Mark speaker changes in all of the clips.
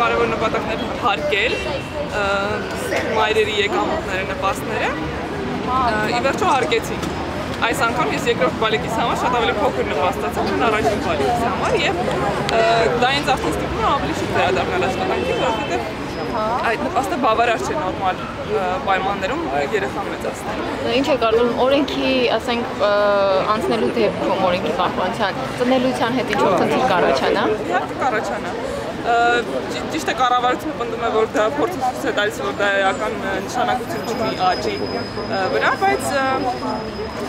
Speaker 1: նպատակներ հարկել մայրերի եկամուտները, նպաստները։ Ի վերջո հարկեցինք այս անգամ ես երկրորդ բալիկիս համար շատ ավելի փոքր նպաստացա, քան առաջին բալիկիս համար եւ դա ինձ արդեն ստիպում է ավելի շուտ վերադառնալ աշխատանքի, որովհետեւ այդ նպաստը բավարար չէ նորմալ պայմաններում երեխա մեծացնել։
Speaker 2: Ինչ է կարծում օրենքի, ասենք, անցնելու դեպքում օրենքի պահպանության, ծնելության հետ ինչ-որ խնդիր կառաջանա։
Speaker 1: Իհարկե կառաջանա ճիշտ է կառավարությունը պնդում է որ դա փորձը ցույց է տալիս որ դա էական նշանակություն չունի աճի վրա բայց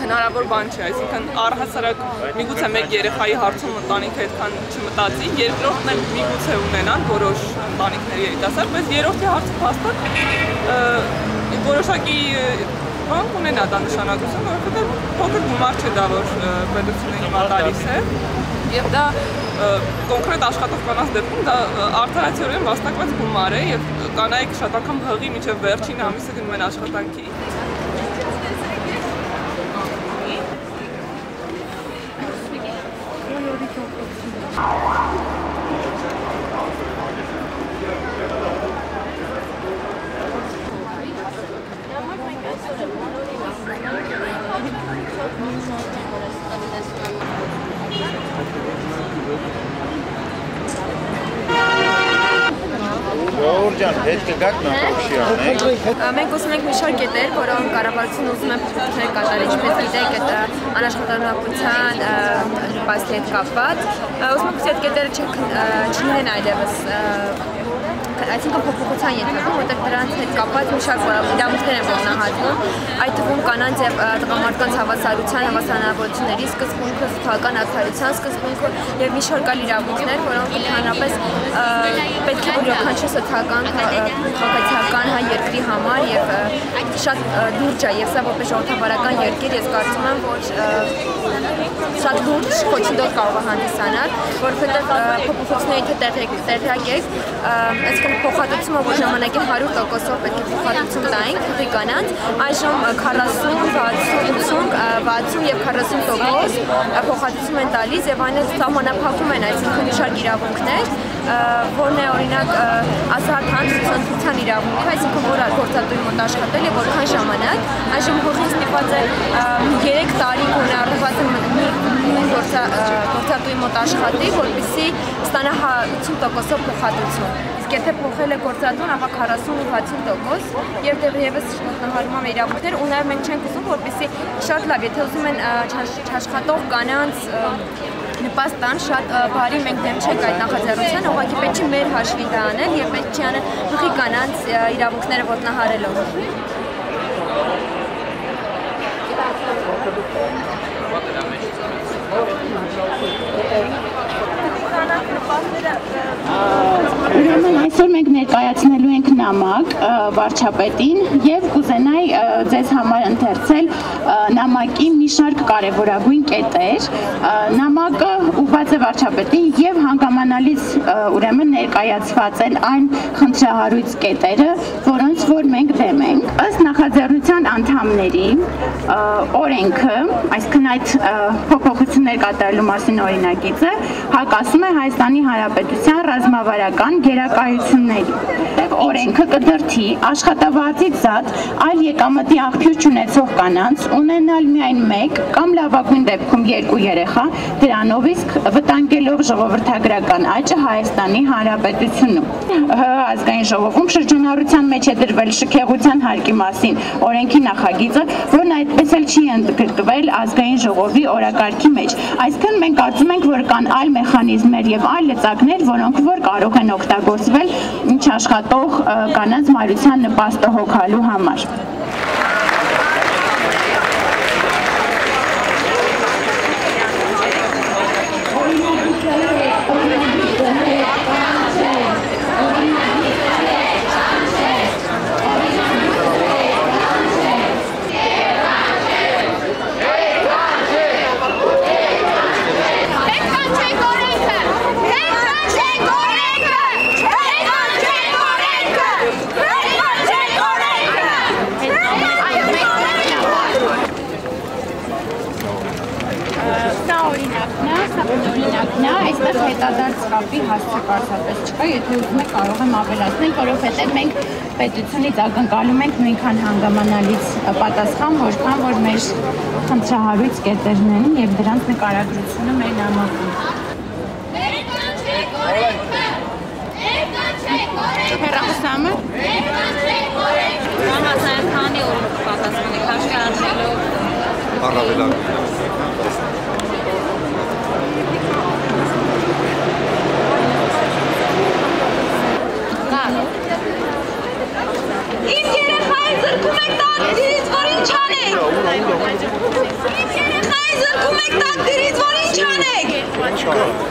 Speaker 1: հնարավոր բան չէ այսինքն առհասարակ միգուցե մեկ երեխայի հարցում ընտանիքը այդքան չմտածի երկրորդն էլ միգուցե ունենան որոշ ընտանիքների երիտասարդ բայց երրորդի հարցը հաստատ որոշակի բան ունենա դա նշանակություն որովհետև փոքր գումար չէ դա որ պետությունը հիմա տալիս է եւ դա կոնկրետ աշխատող կանանց դեպքում դա արդարացիորեն վաստակված գումար է եւ կանայք շատ անգամ հղի միջև վերջին ամիսը գնում են աշխատանքի
Speaker 3: ջան, հետ կգաք նախորդ անենք։
Speaker 4: Մենք ուզում ենք մի շարք կետեր, որոնք կառավարությունը ուզում է փոփոխություններ կատարել, ինչպես գիտեք, այդ անաշխատանքության նպաստի հետ կապված։ Ուզում ենք այդ կետերը չլինեն այլևս այսինքն փոփոխության ենթարկում, որտեղ դրանց հետ կապված մի շարք իրավունքներ են ոտնահարվում, այդ թվում կանանց եւ տղամարդկանց հավասարության, հավասարանալիությունների սկզբունքը, սոցիալական արդարության սկզբունքը եւ մի շարք այլ իրավունքներ, որոնք ընդհանրապես պետք է որ յուրաքանչյուր սոցիալական քաղաքացիական հայ երկրի համար եւ շատ լուրջ է եւ սա որպես ժողովրդավարական երկիր ես կարծում եմ որ շատ լուրջ խոչընդոտ կարող է հանդիսանալ, որովհետեւ փոփոխությունների թե տեղյակ եք, այսինքն փոխհատուցումը որ ժամանակին 100%-ով պետք է փոխհատուցում տային քվի կանանց, այժմ 40, 60, 80 եւ 40% փոխհատուցում են տալիս եւ այն սահմանափակում են, այսինքն շարք իրավունքներ, որն է օրինակ ազատ հանրության իրավունքը, այսինքն որ գործատուի մոտ աշխատել եւ որքան ժամանակ, այժմ հողին ստիպված է 3 տարի գոնե առնված նույն գործատուի մոտ աշխատի, որպեսզի ստանա 80%-ով փոխհատուցում եթե փոխել է գործատուն, ապա 40 ու 60% եւ դեռևս շնորհարում եմ իրավունքներ ու նաեւ մենք չենք ուզում որպեսզի շատ լավ, եթե ուզում են աշխատող կանանց նպաստ տան շատ բարի մենք դեմ չենք այդ նախաձեռնության, ուղղակի պետք չի մեր հաշվի դա անել եւ պետք չի անել հղի կանանց իրավունքները ոտնահարելով։
Speaker 5: Ուրեմն այսօր մենք ներկայացնելու ենք նամակ վարչապետին եւ կուզենայի ձեզ համար ընթերցել նամակի մի շարք կարևորագույն կետեր։ Նամակը ուղղված է վարչապետին եւ հանգամանալից ուրեմն ներկայացված են այն խնդրահարույց կետերը, որոնց որ մենք դեմ ենք։ Ըստ նախաձեռնության անդամների օրենքը, այսինքն այդ փոփոխություններ կատարելու մասին օրինագիծը հակասում է Հայաստանի Հանրապետության ռազմավարական գերակայությունների։ Օրենքը կդրթի աշխատավարձից զատ այլ եկամտի աղբյուր չունեցող կանանց ունենալ միայն մեկ կամ լավագույն դեպքում երկու երեխա, դրանով իսկ վտանգելով ժողովրդագրական աճը Հայաստանի Հանրապետությունում։ ՀՀ ազգային ժողովում շրջանառության մեջ է դրվել շքեղության հարկի մասին օրենքի նախագիծը, որն այդպես էլ չի ընդգրկվել ազգային ժողովի օրակարգի մեջ։ Այսինքն մենք կարծում ենք, որ կան այլ մեխանիզմներ եւ այլ լծակներ, որոնք որ կարող են օգտագործվել ինչ աշխատող կանանց մայրության նպաստը հոգալու համար։ կապի հասցե պարզապես չկա, եթե ուզում եք կարող եմ ավելացնել, որովհետև մենք պետությունից ակնկալում ենք նույնքան հանգամանալից պատասխան, որքան որ մեր խնդրահարույց կետերն են եւ դրանց նկարագրությունը մեր նամակում։ Հեռախոսամը
Speaker 2: Համասարքանի օր պատասխանի քաշի արժելով
Speaker 6: առավելագույն։
Speaker 4: տան դիրից, որ ինչ անեք։ Երեխայի զրկում եք տան դիրից, որ ինչ անեք։